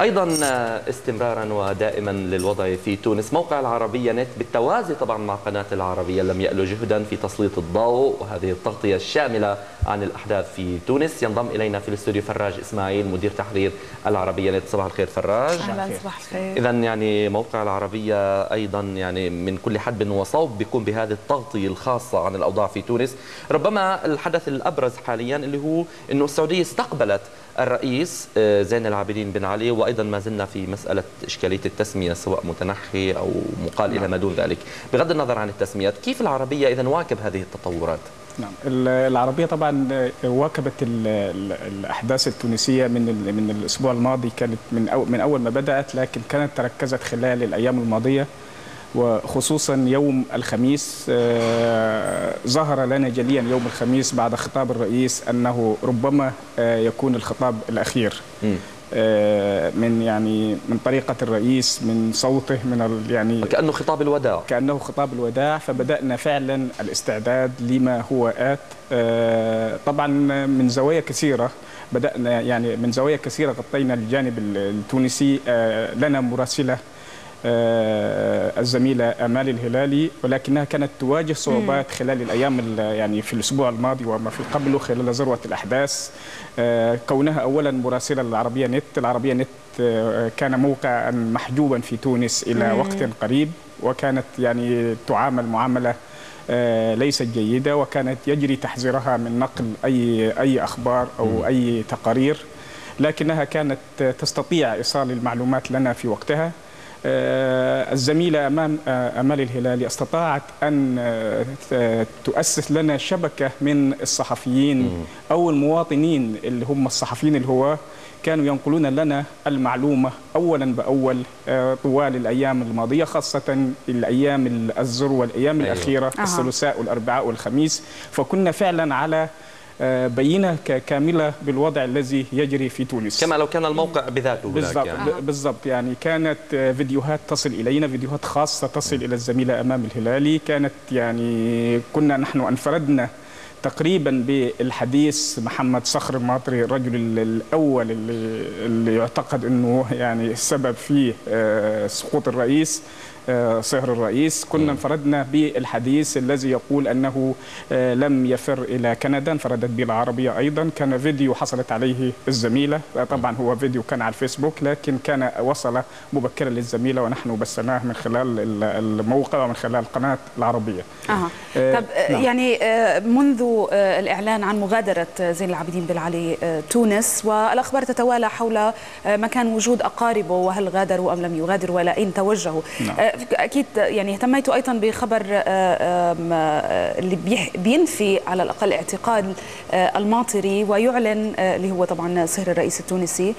أيضا استمرارا ودائما للوضع في تونس. موقع العربية نت بالتوازي طبعا مع قناة العربية لم يألو جهدا في تسليط الضوء وهذه التغطية الشاملة عن الأحداث في تونس. ينضم إلينا في الاستوديو فراج إسماعيل مدير تحرير العربية نت. صباح الخير فراج. أهلا صباح الخير. اذا يعني موقع العربية أيضا يعني من كل حدب وصوب بيكون بهذه التغطية الخاصة عن الأوضاع في تونس. ربما الحدث الأبرز حاليا اللي هو إنه السعودية استقبلت الرئيس زين العابدين بن علي وأيضا ما زلنا في مسألة إشكالية التسمية سواء متنحي أو مقال نعم. إلى ما دون ذلك بغض النظر عن التسميات كيف العربية اذا واكب هذه التطورات نعم العربية طبعا واكبت الأحداث التونسية من من الأسبوع الماضي كانت من أو من أول ما بدأت لكن كانت تركزت خلال الأيام الماضية وخصوصا يوم الخميس ظهر لنا جليا يوم الخميس بعد خطاب الرئيس أنه ربما يكون الخطاب الأخير. من يعني من طريقة الرئيس من صوته من يعني كأنه خطاب الوداع. كأنه خطاب الوداع. فبدأنا فعلا الاستعداد لما هو آت. طبعا من زوايا كثيرة بدأنا يعني من زوايا كثيرة غطينا الجانب التونسي. لنا مراسلة الزميلة آمال الهلالي ولكنها كانت تواجه صعوبات خلال الأيام يعني في الأسبوع الماضي وما في قبله خلال ذروة الأحداث. كونها اولا مراسلة للعربية نت العربية نت كان موقعا محجوبا في تونس إلى وقت قريب وكانت يعني تعامل معاملة ليست جيدة وكانت يجري تحذيرها من نقل أي أي أخبار أو أي تقارير. لكنها كانت تستطيع إيصال المعلومات لنا في وقتها. الزميلة أمام أمال الهلالي استطاعت أن تؤسس لنا شبكة من الصحفيين أو المواطنين اللي هم الصحفيين الهواة كانوا ينقلون لنا المعلومة أولا بأول طوال الأيام الماضية خاصة الأيام الذروة والأيام أيوة. الأخيرة. الثلاثاء والأربعاء والخميس فكنا فعلا على بينة كاملة بالوضع الذي يجري في تونس. كما لو كان الموقع بذاته بالضبط يعني. بالضبط يعني كانت فيديوهات تصل إلينا فيديوهات خاصة تصل إلى الزميلة أمام الهلالي. كانت يعني كنا نحن أنفردنا تقريبا بالحديث محمد صخر الماطري الرجل الأول اللي, اللي يعتقد إنه يعني السبب في سقوط الرئيس. صهر الرئيس. كنا انفردنا بالحديث الذي يقول أنه لم يفر إلى كندا انفردت به العربية أيضا. كان فيديو حصلت عليه الزميلة. طبعا هو فيديو كان على الفيسبوك لكن كان وصل مبكرا للزميلة ونحن بثناه من خلال الموقع ومن خلال قناة العربية. أه. آه طب نعم. يعني منذ الإعلان عن مغادرة زين العابدين بن علي تونس والأخبار تتوالى حول مكان وجود أقاربه وهل غادروا أم لم يغادروا ولا أين توجهوا. نعم. أكيد يعني اهتميتوا أيضا بخبر اللي بينفي على الأقل اعتقال الماطري ويعلن اللي هو طبعا صهر الرئيس التونسي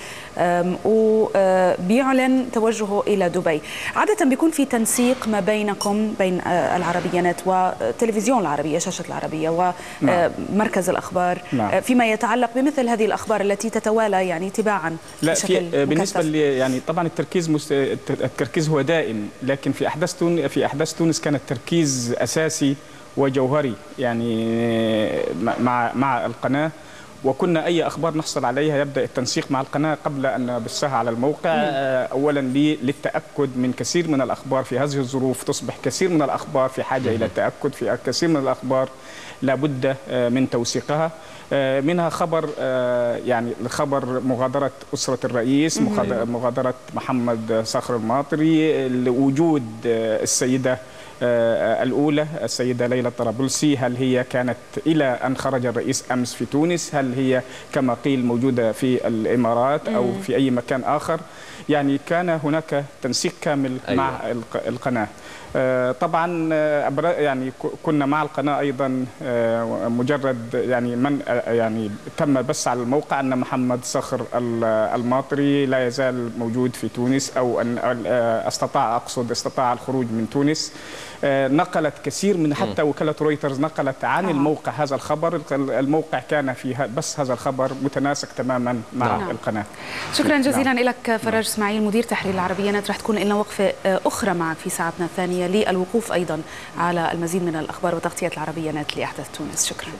وبيعلن توجهه إلى دبي. عادة بيكون في تنسيق ما بينكم بين العربيات وتلفزيون العربية شاشة العربية ومركز الأخبار نعم. فيما يتعلق بمثل هذه الأخبار التي تتوالى يعني تباعا لا في بالنسبة يعني طبعا التركيز مست... التركيز هو دائم لكن في أحداث تونس في أحداث تونس كان التركيز أساسي وجوهري. يعني مع مع القناة وكنا أي أخبار نحصل عليها يبدأ التنسيق مع القناة قبل أن نبثها على الموقع. اولا للتأكد من كثير من الأخبار في هذه الظروف تصبح كثير من الأخبار في حاجة إلى التاكد في كثير من الأخبار لابد من توثيقها. منها خبر يعني خبر مغادرة أسرة الرئيس مغادرة محمد صخر الماطري لوجود السيدة الأولى السيدة ليلى الطرابلسي هل هي كانت إلى أن خرج الرئيس أمس في تونس؟ هل هي كما قيل موجودة في الإمارات أو في أي مكان آخر؟ يعني كان هناك تنسيق كامل أيوة. مع القناة. طبعا يعني كنا مع القناة أيضا مجرد يعني من يعني تم بث على الموقع أن محمد صخر الماطري لا يزال موجود في تونس أو أن أستطاع أقصد استطاع الخروج من تونس. نقلت كثير من حتى وكالة رويترز نقلت عن الموقع هذا الخبر. الموقع كان في بس هذا الخبر متناسق تماما مع نعم. القناة. شكرا جزيلا نعم. لك فراج إسماعيل مدير تحرير العربية. نت رح تكون لنا وقفة أخرى معك في ساعتنا الثانية. للوقوف أيضا على المزيد من الأخبار وتغطية العربية نت لأحداث تونس. شكرا.